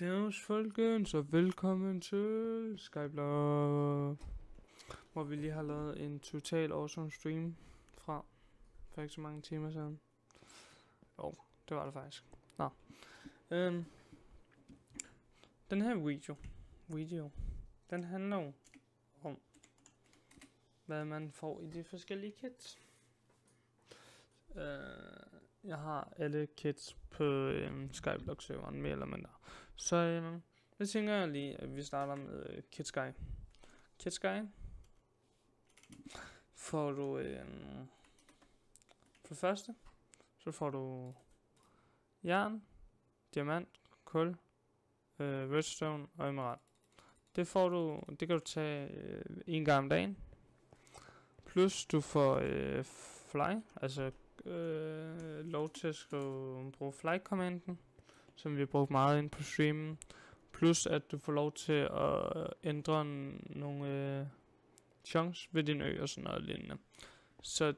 Dags folkens, og velkommen til Skyblog, hvor vi lige har lavet en total awesome stream fra for ikke så mange timer siden. Jo, det var det faktisk. Nå. Øhm, den her video, video, den handler jo om, hvad man får i de forskellige kits. Øh, jeg har alle kits på øhm, Skyblock-serveren, mere eller mindre. Så øhm, det tænker jeg lige, at vi starter med øh, KidSky. Sky. Sky får du øhm, for det første, så får du jern, diamant, kul, øh, redstone og emerald. Det får du, det kan du tage øh, en gang om dagen. Plus du får øh, fly, altså øh, lov til at skrive, bruge fly-kommanden, som vi har brugt meget ind på streamen. Plus at du får lov til at ændre nogle øh, chunks ved din ø og sådan noget lignende. Så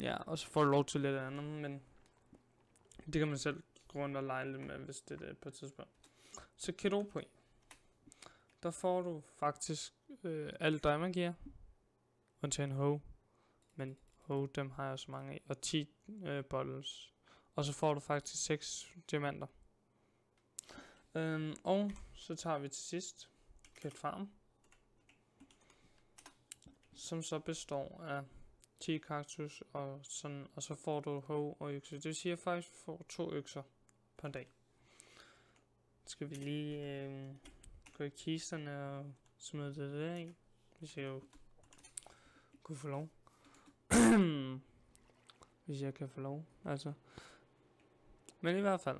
ja, og så får du lov til lidt andet, men det kan man selv gå rundt og lege lidt med, hvis det er det på et tidspunkt. Så Kid OP, der får du faktisk øh, alt diamond gear, undtagen Ho, men og dem har jeg så mange af, og 10 øh, bottles, og så får du faktisk 6 diamanter. Øhm, og så tager vi til sidst Cat Farm, som så består af 10 kaktus, og, sådan, og så får du hov og økse. Det vil sige, at jeg faktisk får to økser på en dag. Skal vi lige øh, gå i kisterne og smide det der i, hvis jeg jo kunne få lov. hvis jeg kan få lov, altså. Men i hvert fald.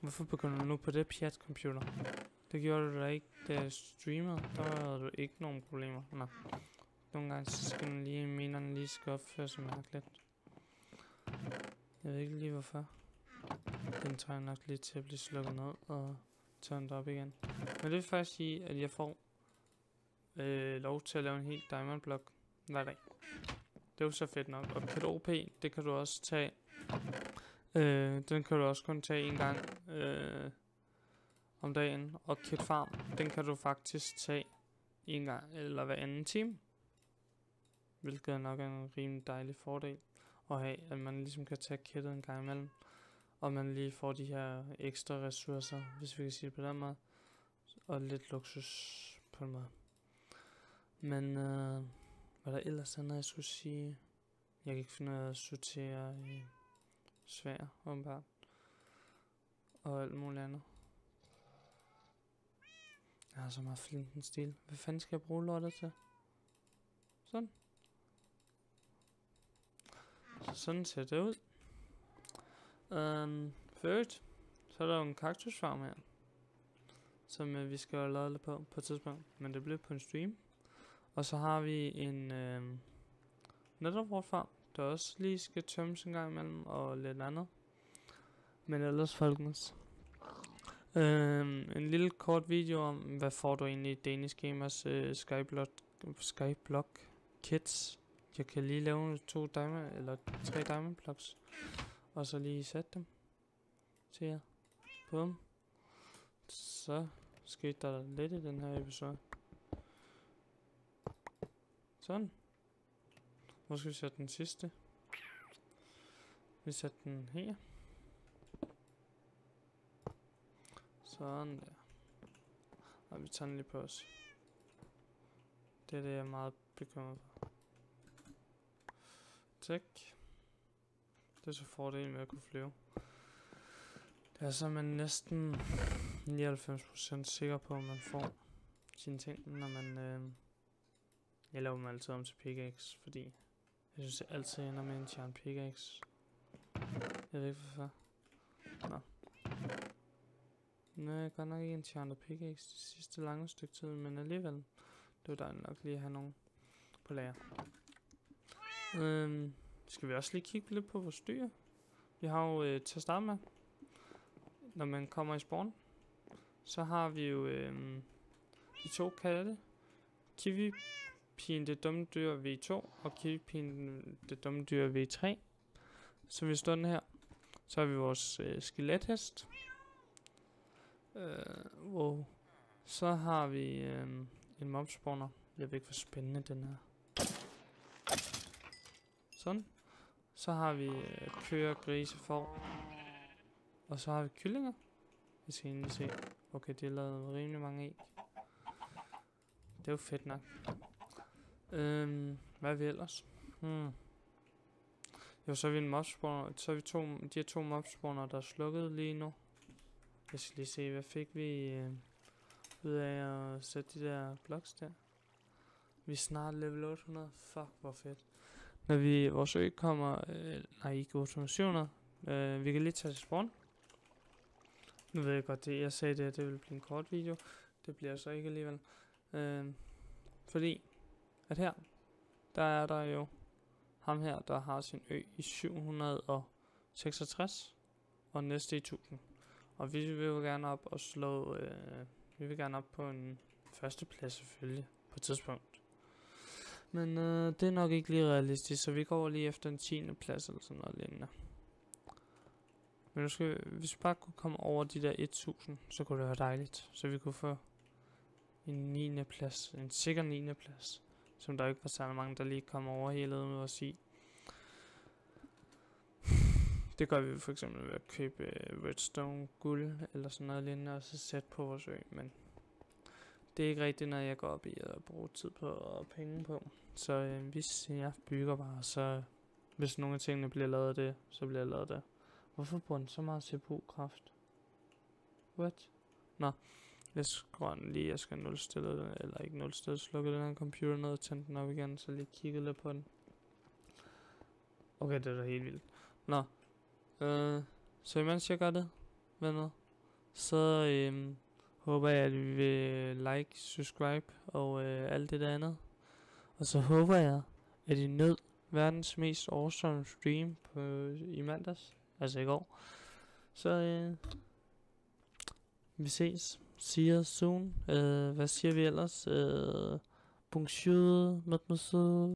Hvorfor begynder du nu på det pjat computer? Det gjorde du da ikke, da jeg streamede. Der havde du ikke nogen problemer. Nå. Nogle gange så skal man lige, minerne lige skal opføre sig mærkeligt. Jeg ved ikke lige hvorfor. Den tager jeg nok lige til at blive slukket ned og tørnet op igen. Men det vil faktisk sige, at jeg får øh, lov til at lave en helt diamond block hver dag. Det er jo så fedt nok. Og Kit OP, det kan du også tage. Øh, den kan du også kun tage en gang øh, om dagen. Og Kit Farm, den kan du faktisk tage en gang eller hver anden time. Hvilket er nok en rimelig dejlig fordel at have, at man ligesom kan tage kittet en gang imellem. Og man lige får de her ekstra ressourcer, hvis vi kan sige det på den måde. Og lidt luksus på en måde. Men øh, hvad der ellers andet, jeg skulle sige? Jeg kan ikke finde ud at sortere i svær, åbenbart. Og alt muligt andet. Jeg har så meget flinten stil. Hvad fanden skal jeg bruge lortet til? Sådan. Så sådan ser det ud. Øhm, um, først, så er der jo en kaktusfarm her. Som øh, vi skal have lavet lidt på på et tidspunkt. Men det bliver på en stream. Og så har vi en øh, netherwort der også lige skal tømmes en gang imellem, og lidt andet. Men ellers folkens. Øh, en lille kort video om, hvad får du egentlig i Danish Gamers øh, Skyblock, Skyblock Kits. Jeg kan lige lave to diamond, eller tre diamond blocks. Og så lige sætte dem til jer. Bum. Så skete der lidt i den her episode. Sådan. Nu skal vi sætte den sidste? Vi sætter den her. Sådan der. Og vi tager den lige på os. Det er det, jeg er meget bekymret for. Tak. Det er så fordelen med at kunne flyve. Det er så man næsten 99% sikker på, at man får sine ting, når man... Øh, jeg laver dem altid om til pickaxe, fordi jeg synes, jeg altid ender med en charm pickaxe. Jeg ved ikke hvorfor. Nå. Nå, jeg godt nok ikke en charm pickaxe det sidste lange stykke tid, men alligevel. Det var dejligt nok lige at have nogen på lager. Øhm, skal vi også lige kigge lidt på vores dyr? Vi har jo øh, til at starte med, når man kommer i spawn, så har vi jo øh, de to katte. Kiwi pin det dumme dyr V2 og kiwi pigen det dumme dyr V3. Så vi står den her. Så har vi vores øh, skelethest. Øh, wow. Så har vi øh, en mobspawner. Jeg ved ikke, hvor spændende den er. Sådan. Så har vi øh, køer, grise, får. Og så har vi kyllinger. Vi skal egentlig se. Okay, det er lavet rimelig mange æg. Det er jo fedt nok. Øhm, hvad er vi ellers? Hmm. Jo, så er vi en mobspawner. Så er vi to, de her to mobspawner, der er slukket lige nu. Jeg skal lige se, hvad fik vi øh, ud af at sætte de der blocks der. Vi er snart level 800. Fuck, hvor fedt. Når vi, vores ø kommer, øh, nej ikke 800, øh, vi kan lige tage til spawn. Nu ved jeg godt, det jeg sagde det, det ville blive en kort video. Det bliver så ikke alligevel. Øh, fordi, at her, der er der jo ham her, der har sin ø i 766, og næste i 1000. Og vi vil jo gerne op og slå, øh, vi vil gerne op på en første plads selvfølgelig, på et tidspunkt. Men øh, det er nok ikke lige realistisk, så vi går lige efter en 10. plads eller sådan noget lignende. Men nu skal, hvis vi bare kunne komme over de der 1000, så kunne det være dejligt. Så vi kunne få en 9. plads, en sikker 9. plads. Som der ikke var særlig mange, der lige kom over hele med at sige. Det gør vi for eksempel ved at købe øh, redstone guld eller sådan noget lignende, og så sætte på vores ø, men det er ikke rigtigt noget, jeg går op i at bruge tid på og penge på. Så øh, hvis jeg bygger bare, så hvis nogle af tingene bliver lavet af det, så bliver jeg lavet det. Hvorfor bruger den så meget CPU-kraft? What? Nå, jeg skruer lige, jeg skal nulstille den, eller ikke nulstille, slukke den her computer ned og tænde den op igen, så lige kigge lidt på den. Okay, det er da helt vildt. Nå, øh, så imens jeg gør det, venner, så øh, håber jeg, at vi vil like, subscribe og øh, alt det der andet. Og så håber jeg, at I nød verdens mest awesome stream på, i mandags, altså i går. Så øh, vi ses. See you soon. Øh, hvad siger vi ellers? Øh, bonjour, mademoiselle.